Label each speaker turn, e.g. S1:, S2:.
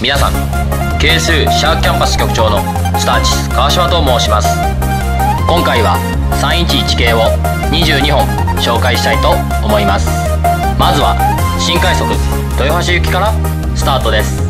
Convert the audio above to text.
S1: 皆さん K2 シャークキャンパス局長のスターチス川島と申します。今回は311系を22本紹介したいと思います。まずは新快速豊橋行きからスタートです。